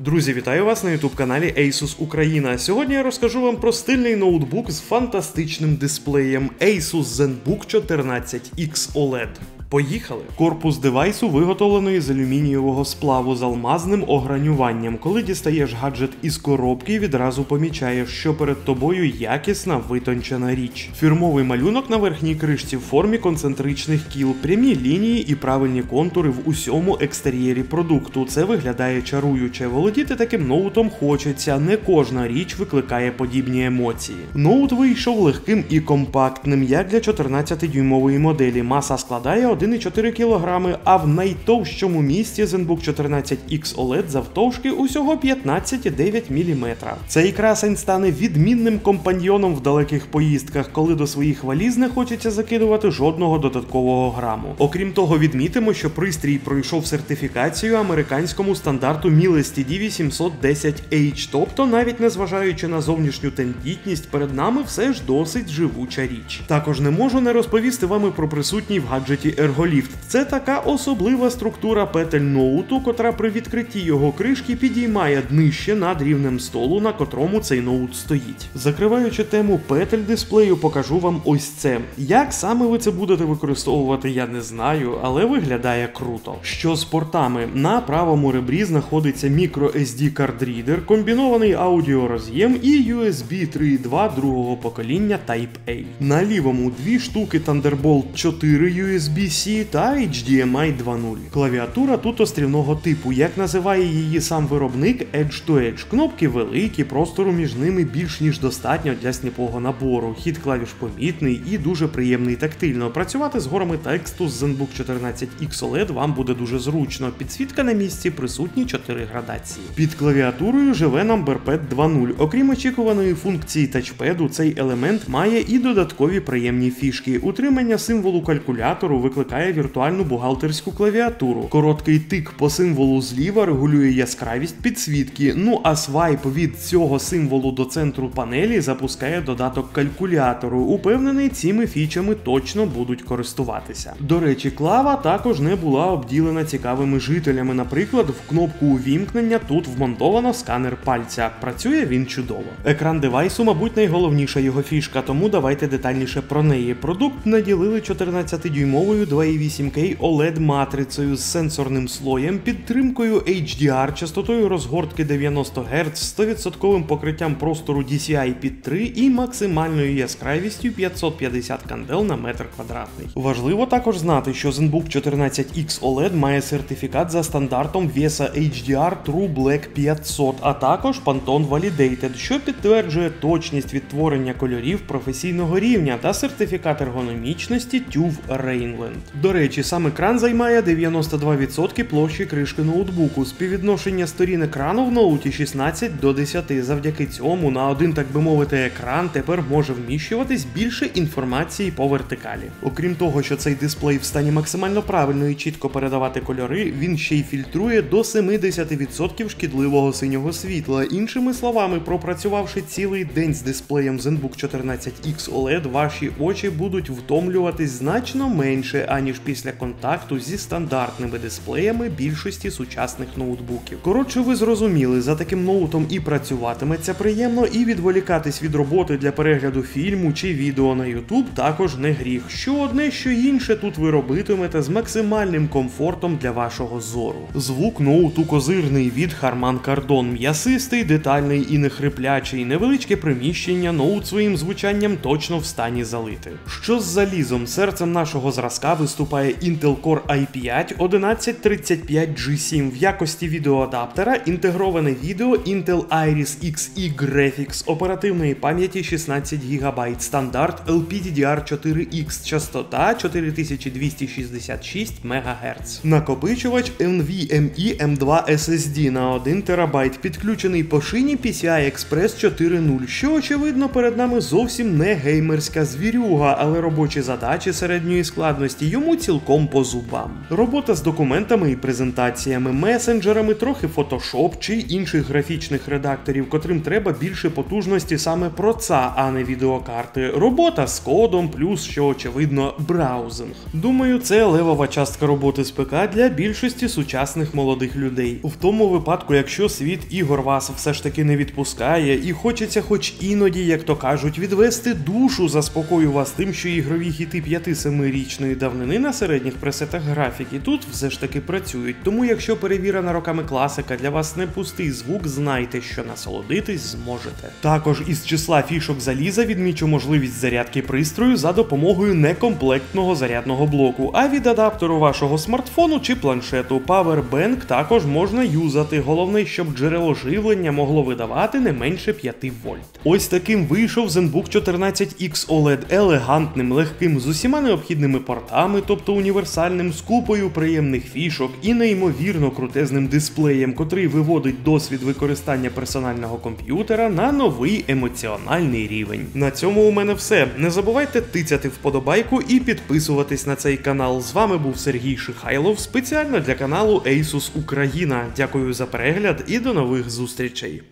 Друзі, вітаю вас на youtube каналі Asus Україна. Сьогодні я розкажу вам про стильний ноутбук з фантастичним дисплеєм Asus ZenBook 14X OLED. Поїхали! Корпус девайсу виготовлений з алюмінієвого сплаву з алмазним огранюванням. Коли дістаєш гаджет із коробки, відразу помічаєш, що перед тобою якісна витончена річ. Фірмовий малюнок на верхній кришці в формі концентричних кіл, прямі лінії і правильні контури в усьому екстер'єрі продукту. Це виглядає чаруюче. Володіти таким ноутом хочеться. Не кожна річ викликає подібні емоції. Ноут вийшов легким і компактним, як для 14-дюймової моделі. Маса складає 1,4 кг, а в найтовщому місці ZenBook 14X OLED завтовшки усього 15,9 мм. Цей красень стане відмінним компаньйоном в далеких поїздках, коли до своїх валіз не хочеться закидувати жодного додаткового граму. Окрім того, відмітимо, що пристрій пройшов сертифікацію американському стандарту Miele STD 810H, тобто, навіть незважаючи на зовнішню тендітність, перед нами все ж досить живуча річ. Також не можу не розповісти вам про присутній в гаджеті Ergolift. Це така особлива структура петель ноуту, котра при відкритті його кришки підіймає днище над рівнем столу, на котрому цей ноут стоїть. Закриваючи тему петель дисплею, покажу вам ось це. Як саме ви це будете використовувати, я не знаю, але виглядає круто. Що з портами? На правому ребрі знаходиться microSD кардрідер, комбінований аудіороз'єм і USB 3.2 другого покоління Type-A. На лівому дві штуки Thunderbolt 4 USB USB-C та HDMI 2.0. Клавіатура тут острівного типу, як називає її сам виробник Edge-to-Edge. Кнопки великі, простору між ними більш ніж достатньо для сніпого набору. Хід клавіш помітний і дуже приємний тактильно. Працювати з горами тексту з ZenBook 14X OLED вам буде дуже зручно. Підсвітка на місці присутні 4 градації. Під клавіатурою живе Pad 2.0. Окрім очікуваної функції тачпеду, цей елемент має і додаткові приємні фішки. Утримання символу калькулятору викликає віртуальну бухгалтерську клавіатуру. Короткий тик по символу зліва регулює яскравість підсвітки. Ну а свайп від цього символу до центру панелі запускає додаток калькулятору. Упевнений, цими фічами точно будуть користуватися. До речі, клава також не була обділена цікавими жителями. Наприклад, в кнопку увімкнення тут вмонтовано сканер пальця. Працює він чудово. Екран девайсу, мабуть, найголовніша його фішка, тому давайте детальніше про неї. Продукт наділили 14-дюймовою 2,8K OLED матрицею з сенсорним слоєм, підтримкою HDR, частотою розгортки 90 Гц, 100% покриттям простору DCI під 3 і максимальною яскравістю 550 кандел на метр квадратний. Важливо також знати, що ZenBook 14X OLED має сертифікат за стандартом VESA HDR True Black 500, а також Pantone Validated, що підтверджує точність відтворення кольорів професійного рівня та сертифікат ергономічності TÜV Rheinland. До речі, сам екран займає 92% площі кришки ноутбуку. Співвідношення сторін екрану в ноуті 16 до 10. Завдяки цьому на один, так би мовити, екран тепер може вміщуватись більше інформації по вертикалі. Окрім того, що цей дисплей в стані максимально правильно і чітко передавати кольори, він ще й фільтрує до 70% шкідливого синього світла. Іншими словами, пропрацювавши цілий день з дисплеєм ZenBook 14X OLED, ваші очі будуть втомлюватись значно менше аніж після контакту зі стандартними дисплеями більшості сучасних ноутбуків. Коротше, ви зрозуміли, за таким ноутом і працюватиметься приємно, і відволікатись від роботи для перегляду фільму чи відео на YouTube також не гріх. Що одне, що інше тут ви робитимете з максимальним комфортом для вашого зору. Звук ноуту козирний від Harman Kardon, м'ясистий, детальний і нехриплячий, невеличке приміщення, ноут своїм звучанням точно в стані залити. Що з залізом, серцем нашого зразка виступає Intel Core i5 1135G7 в якості відеоадаптера, інтегроване відео Intel Iris Xe Graphics оперативної пам'яті 16 ГБ, стандарт LPDDR4X, частота 4266 МГц. Накопичувач NVMe M2 SSD на 1 ТБ, підключений по шині PCI Express 4.0, що очевидно перед нами зовсім не геймерська звірюга, але робочі задачі середньої складності йому цілком по зубам. Робота з документами і презентаціями, месенджерами, трохи фотошоп чи інших графічних редакторів, котрим треба більше потужності саме проца, а не відеокарти. Робота з кодом, плюс що очевидно, браузинг. Думаю, це левова частка роботи з ПК для більшості сучасних молодих людей. В тому випадку, якщо світ ігор вас все ж таки не відпускає, і хочеться, хоч іноді, як то кажуть, відвести душу, заспокою вас тим, що ігрові хіти 5-7 річної давнини на середніх пресетах графіки тут все ж таки працюють. Тому, якщо перевірена роками класика для вас не пустий звук, знайте, що насолодитись зможете. Також із числа фішок заліза відмічу можливість зарядки пристрою за допомогою некомплектного зарядного блоку, а від адаптеру вашого смартфону чи планшету Powerbank також можна юзати. Головне, щоб джерело живлення могло видавати не менше 5 вольт. Ось таким вийшов ZenBook 14X OLED елегантним, легким, з усіма необхідними портами, тобто універсальним, з купою приємних фішок і неймовірно крутезним дисплеєм, котрий виводить досвід використання персонального комп'ютера на новий емоціональний рівень. На цьому у мене все. Не забувайте тицяти вподобайку і підписуватись на цей канал. З вами був Сергій Шихайлов спеціально для каналу Asus Україна. Дякую за перегляд і до нових зустрічей.